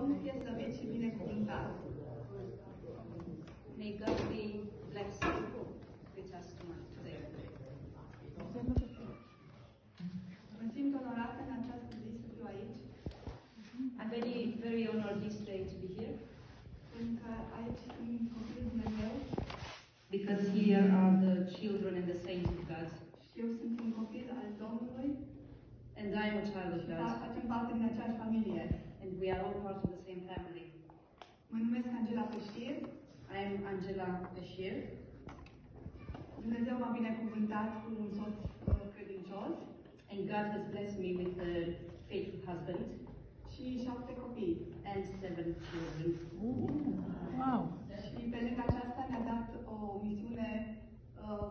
Domnul slăvit și binecuvântat. May God be blessed with us today. Mă simt onorată în această zi să fiu aici, I'm very, very honored this day to be here pentru că aici sunt Dumnezeu because here are the children and the saints of God, și eu sunt un copil al Domnului and I am a child of God, facem parte din aceeași familie. And we are all part of the same family. Mă numesc Angela Peștir. I am Angela Bashir, Dumnezeu m-a binecuvântat cu un soț uh, credincios and God has blessed me with a faithful husband și șapte copii. and seven children. Wow. Și pe lângă aceasta ne-a dat o misiune uh,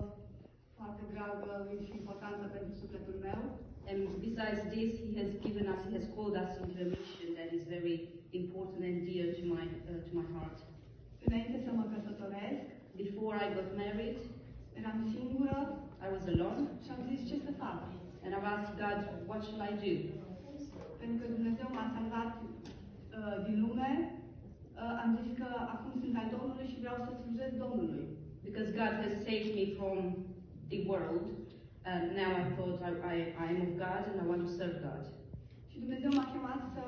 foarte dragă și importantă pentru sufletul meu. And besides this, He has given us, He has called us into a mission that is very important and dear to my uh, to my heart. Înainte să mă căsătoresc, Before I got married, eram singură I was alone, și am zis ce să fac. and I've asked God, what shall I do? Pentru că Dumnezeu m-a salvat uh, din lume, uh, am zis că acum sunt al Domnului și vreau să slujesc Domnului. Because God has saved me from the world, and now I thought I, I, I am of God and I want to serve God. Și Dumnezeu m-a chemat să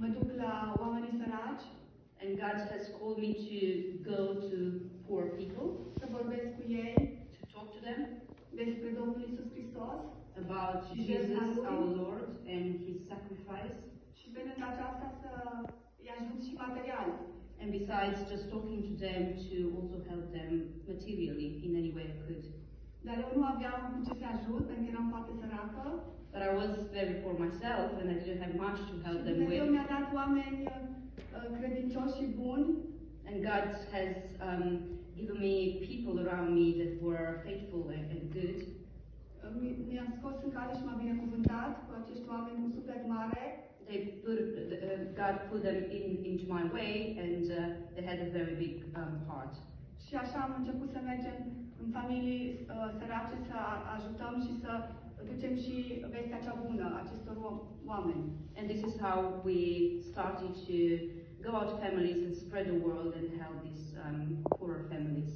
mă duc la oamenii săraci, And God has called me to go to poor people, să vorbesc cu ei to talk to them despre Domnul Isus Hristos about Jesus, our Lord, and His sacrifice. și pe lângă aceasta să îi ajut și material. And besides, just talking to them to also help them materially in any way. Dar eu nu aveam cu ce să ajut, pentru că eram foarte săracă. But I was very poor myself, and I didn't have much to help them Dumnezeu with. mi-a dat oameni uh, credincioși și buni And God has um, given me people around me that were faithful and, and good. Uh, Mi-a scos în cale și m-a binecuvântat cu acești oameni cu suflet mare They put, uh, God put them in, into my way, and uh, they had a very big um, heart. Și așa am început să mergem în familii uh, sărace, să a- ajutăm și să ducem și vestea cea bună acestor o- oameni. And this is how we started to go out to families and spread the word and help these um, poorer families.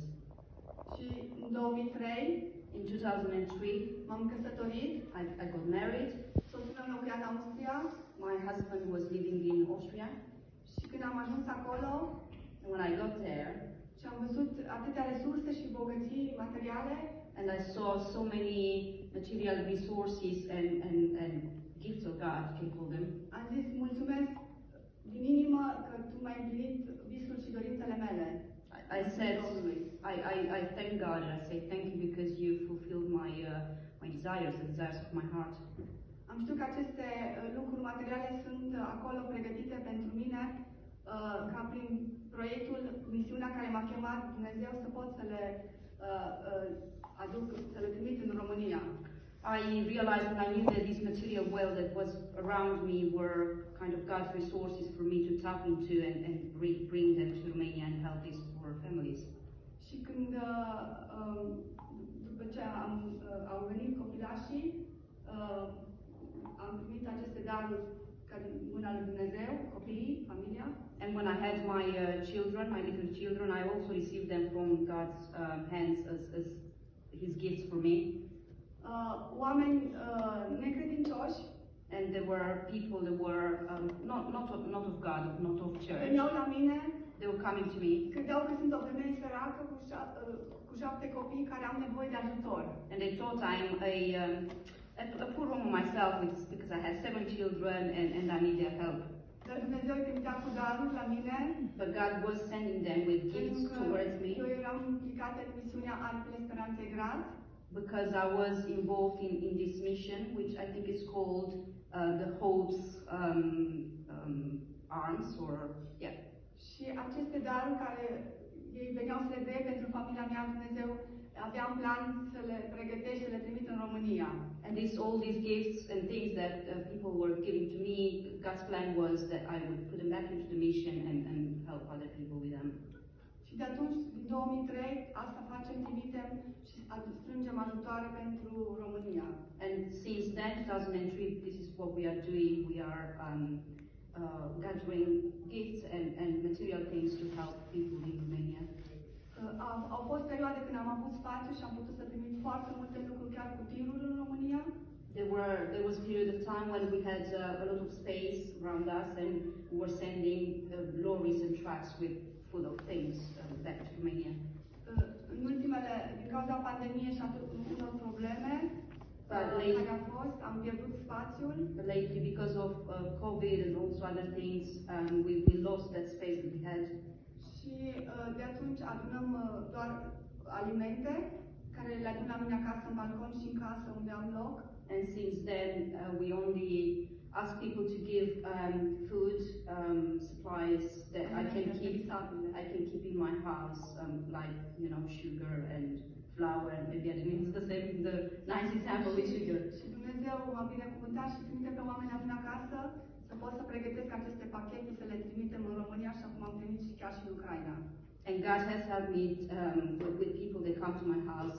Și în 2003 In 2003, m-am căsătorit, I, I got married. soțul meu locuia în Austria My husband was living in Austria, și când am ajuns acolo and when I got there, și am văzut atâtea resurse și bogății materiale, and I saw so many material resources and, and, and gifts of God, you can call them. am zis mulțumesc din inimă că tu m-ai împlinit visul și dorințele mele. I, I said, I, I, I thank God and I say thank you because you fulfilled my, uh, my desires, the desires of my heart. Am știut că aceste uh, lucruri materiale sunt uh, acolo pregătite pentru mine uh, ca prin proiectul, misiunea care m-a chemat Dumnezeu să pot să le uh, uh, aduc, să le trimit în România. I realized and I knew that this material well that was around me were kind of God's resources for me to tap into and, and bring, bring them to Romania and help these poor families. Și când, uh, um, după ce am, uh, au venit copilașii, uh, am primit aceste daruri ca din mâna lui Dumnezeu, copiii, familia. And when I had my uh, children, my little children, I also received them from God's um, hands as, as His gifts for me. Uh, oameni uh, necredincioși And there were people that were um, not, not, of, not of God, not of church. veneau la mine They were coming to me Credeau că sunt o femeie săracă cu, șa- uh, cu șapte copii care au nevoie de ajutor. and they thought I'm a, um, a, a poor woman myself because, because I had seven children and, and I need their help. Dar Dumnezeu îi trimitea cu daruri la mine, But God was sending them with gifts towards me. eu eram implicată în misiunea Arcele Speranței Grad because I was involved in, in this mission, which I think is called uh, the Hope's um, um, Arms, or yeah. și aceste daruri care ei veneau să le dea pentru familia mea, Dumnezeu avea în plan să le pregătești, să le trimit în România. And this, all these gifts and things that uh, people were giving to me, God's plan was that I would put them back into the mission and, and help other people with them. Și de atunci, din 2003, asta facem, trimitem și strângem ajutoare pentru România. And since then, 2003, this is what we are doing. We are um, uh, gathering gifts and, and material things to help people in Romania. Uh, Au, fost perioade când am avut spațiu și am putut să trimit foarte multe lucruri chiar cu în România. There were there was a period of time when we had uh, a lot of space around us and we were sending uh, lorries and trucks with full of things um, back to Romania. Uh, În ultimele, din cauza pandemiei și a unor probleme But uh, lately, am pierdut spațiul lately because of uh, COVID and also other things, um, we, we lost that space that we had. Uh, de atunci adunăm uh, doar alimente care le adun la mine acasă în balcon și în casă unde am loc. And since then, uh, we only ask people to give um, food um, supplies that I can keep. I can keep in my house, um, like you know sugar and flour and maybe I didn't use the same the nice example with sugar. Și Dumnezeu m-a binecuvântat și trimite pe oameni mine acasă să pot să pregătesc aceste pachete, să le trimitem în România și acum am trimis și chiar și în Ucraina. And God has helped me um, with, with people that come to my house